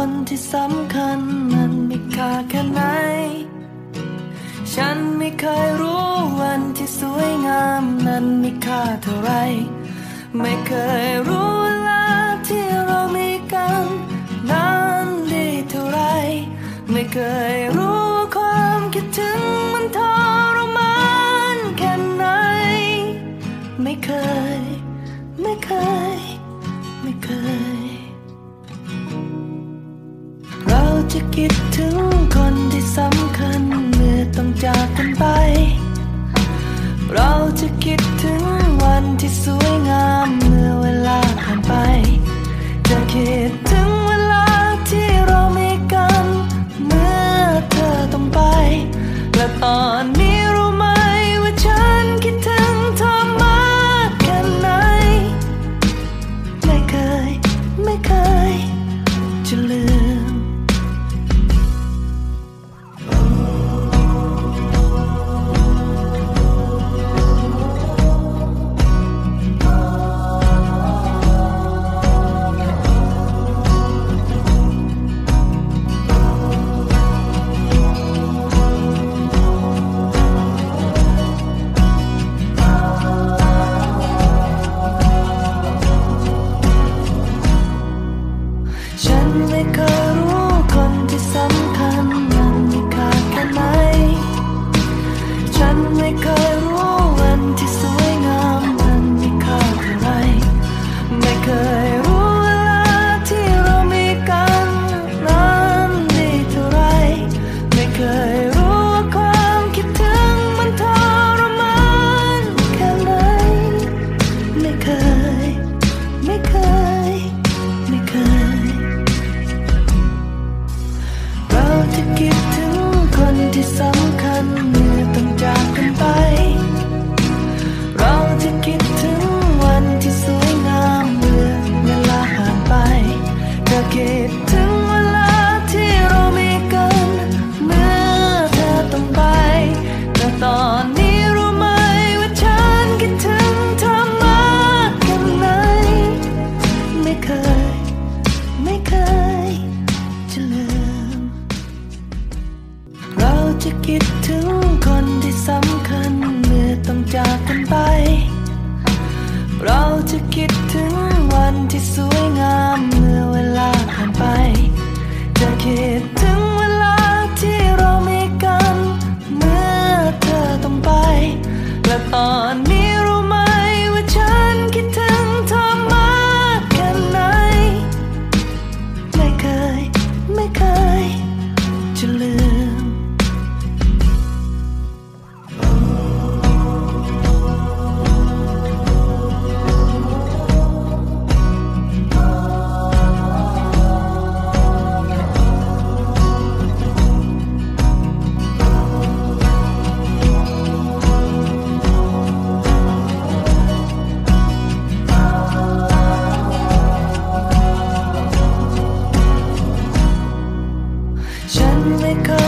คนที่สำคัญมันมีค่าแค่ไหน ฉันไม่เคยรู้วันที่สวยงามนั้นมีค่าเท่าไร ไม่เคยรู้เวลาที่เรามีกันนั้นดีเท่าไร ไม่เคยรู้ความคิดถึงมันทรมานแค่ไหน ไม่เคย ไม่เคย ไม่เคย จะคิดถึงคนที่สำคัญเมื่อต้องจากกันไป เราจะคิดถึงวันที่สวยงามเมื่อเวลาผ่าน ฉันไม่เคยรู้คนที่สำคัญมันมีค่าแค่ไหน ฉันไม่เคย ที่สวยงามเมื่อเวลา only go.